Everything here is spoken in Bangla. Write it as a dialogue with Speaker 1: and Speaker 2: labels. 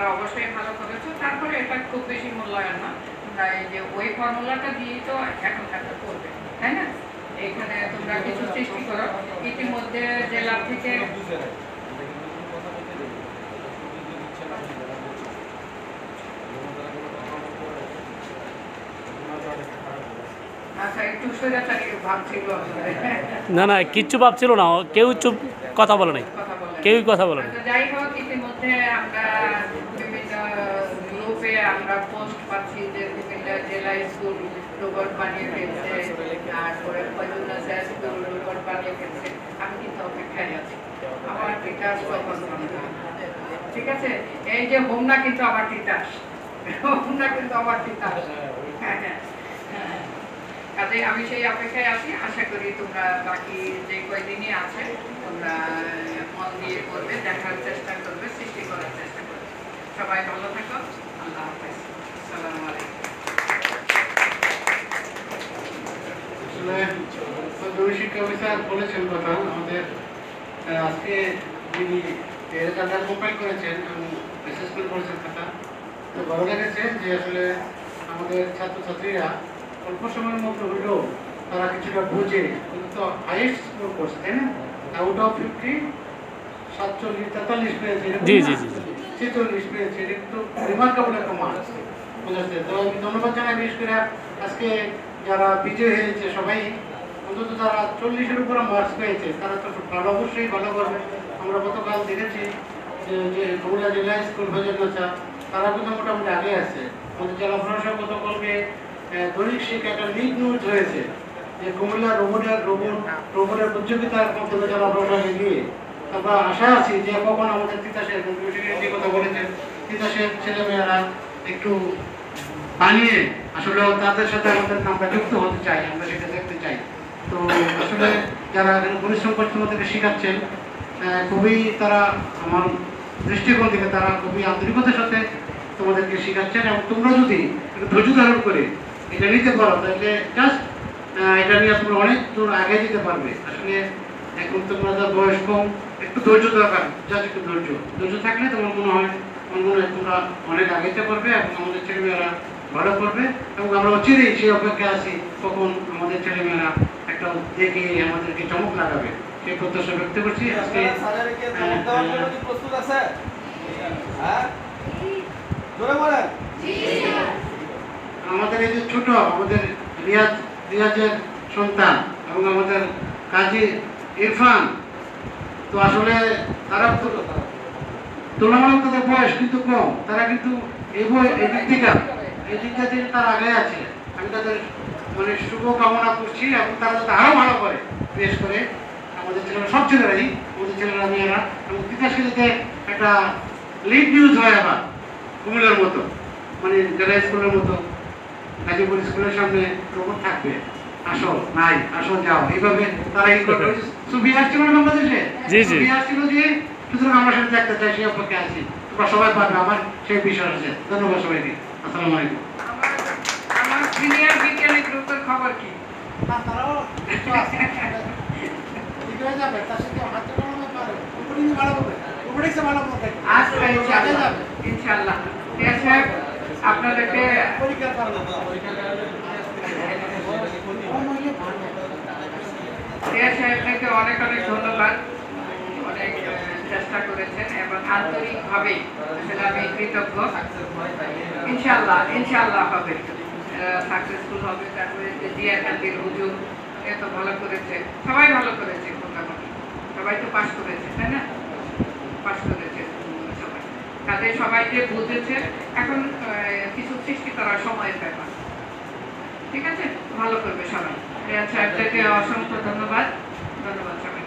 Speaker 1: তারা অবশ্যই ভালো করেছ। তারপরে এটা খুব বেশি মূল্যায়ন না। এই যে ওই ফর্মুলাটা দিয়েই তো এখন একটা করবে তাই না? এখানে তোমরা কিছু সৃষ্টি করো। ইতিমধ্যে জেলা থেকে আচ্ছা
Speaker 2: না না কিচ্ছু ভাবছিল না। কেউ চুপ কথা বলে নাই। কেউই কথা বলে নাই।
Speaker 1: আচ্ছা, যাই হোক ইতিমধ্যে আমরা আমরা পোস্ট পাচ্ছি যে বিভিন্ন জেলা স্কুল রোবট বানিয়ে ফেলছে তারপরে ফজলুল্লাহ স্যার স্কুল রোবট বানিয়ে ফেলছে। আমি কিন্তু অপেক্ষায় আছি। আমার বিকাশ ঠিক আছে? এই যে হোমনা কিন্তু আমার তিতাস হোমনা কিন্তু আমার তিতাস হ্যাঁ হ্যাঁ হ্যাঁ। কাজে আমি সেই অপেক্ষায় আছি। আশা করি তোমরা বাকি যে কয়দিনই আছে তোমরা মন দিয়ে করবে দেখার চেষ্টা করবে সৃষ্টি করার চেষ্টা করবে। সবাই ভালো থাকো। আল্লাহ হাফেজ
Speaker 3: করেছেন তো ভালো লেগেছে যে আসলে আমাদের ছাত্রছাত্রীরা অল্প সময়ের মধ্যে হলেও তারা কিছুটা বোঝে, কিন্তু তো হাইয়েস্ট স্কোর তাই না? আউট অফ ফিফটি সাতচল্লিশ তেতাল্লিশ পেয়েছে
Speaker 2: জি, জি, জি।
Speaker 3: ছেচল্লিশ পেয়েছে এটা কিন্তু রিমার্কেবল একটা মার্কস বুঝাচ্ছে তো আমি ধন্যবাদ জানাই বিশেষ করে আজকে যারা বিজয় হয়েছে সবাই অন্তত যারা চল্লিশের উপরে মার্কস পেয়েছে তারা তো ভালো অবশ্যই ভালো করবে। আমরা গতকাল দেখেছি যে যে জেলা স্কুল ভোজনাচা তারা কিন্তু মোটামুটি আগে আছে। আমাদের জেলা প্রশাসক গতকালকে দৈনিক শিক্ষা একটা লিগ নিউজ হয়েছে যে কুমিল্লা রোবটের রোবট রোবটের প্রতিযোগিতার মাধ্যমে জেলা প্রশাসক এগিয়ে। আমরা আশা আছি যে কখন আমাদের তিতাসের যে কথা বলেছেন, তিতাসের ছেলেমেয়েরা একটু বানিয়ে আসলে তাদের সাথে আমাদের আমরা যুক্ত হতে চাই, আমরা সেটা দেখতে চাই। তো আসলে যারা পরিশ্রম করছে আমাদেরকে শেখাচ্ছেন খুবই তারা আমার দৃষ্টিকোণ থেকে তারা খুবই আন্তরিকতার সাথে তোমাদেরকে শেখাচ্ছেন এবং তোমরা যদি ধৈর্য ধারণ করে এটা নিতে পারো, তাহলে জাস্ট এটা নিয়ে তোমরা অনেক দূর আগে যেতে পারবে। আসলে এখন তোমরা যা বয়স কম একটু ধৈর্য দরকার জাস্ট একটু ধৈর্য। ধৈর্য থাকলে তোমার মনে হয় আমার মনে হয় তোমরা অনেক আগেতে পারবে এবং আমাদের ছেলেমেয়েরা ভালো করবে এবং আমরা অচিরেই সেই অপেক্ষায় আছি কখন আমাদের ছেলেমেয়েরা একটা দেখে আমাদেরকে চমক লাগাবে। সেই প্রত্যাশা ব্যক্ত করছি আজকে
Speaker 4: কি প্রস্তুত আছে? হ্যাঁ?
Speaker 3: আমাদের এই যে ছোট আমাদের রিয়াজ রিয়াজের সন্তান এবং আমাদের কাজী ইরফান, তো আসলে তারা তুলনামূলক তাদের বয়স কিন্তু কম। তারা কিন্তু এই বই এই দিক থেকে, এই দিকটা থেকে তারা আগে আছে, আমি তাদের মানে শুভ কামনা করছি এবং তারা যাতে আরও ভালো করে, বিশেষ করে আমাদের ছেলেরা, সব ছেলেরাই, আমাদের ছেলেরা, মেয়েরা এবং তিতাসকে যাতে একটা লিড নিউজ হয় আবার কুমিল্লার মতো মানে জেলা স্কুলের মতো, গাজীপুর স্কুলের সামনে রোবট থাকবে। আসো নাই আসো যাও। এইভাবে তারা এই করবে? সুফি আসছিল না বাংলাদেশে?
Speaker 2: জি, জি।
Speaker 3: সুফি আসছিল যে সুতরাং আমরা সেটা দেখতে চাই সেই অপেক্ষায় আছি। তোমরা সবাই পারবে আমার সেই বিষয় আছে। ধন্যবাদ সবাইকে। আসসালামু আলাইকুম।
Speaker 1: আমার সিনিয়র বিজ্ঞানী গ্রুপের খবর কি? ইনশাআল্লাহ। আপনাদেরকে অনেক অনেক ধন্যবাদ। অনেক চেষ্টা করেছেন এবং আন্তরিকভাবে আসলে আমি কৃতজ্ঞ। ইনশাআল্লাহ ইনশাআল্লাহ হবে। সাকসেসফুল হবে। তারপরে জিয়া কান্দির হুজুর এত ভালো করেছে। সবাই ভালো করেছে মোটামুটি। সবাই তো পাশ করেছে, তাই না? পাশ করেছে সবাই। কাজে সবাই যে বুঝেছে। এখন কিছু সৃষ্টি করার সময়ের ব্যাপার। ঠিক আছে? ভালো করবে সবাই। রিয়াজ আপনাকে অসংখ্য ধন্যবাদ। ধন্যবাদ সবাই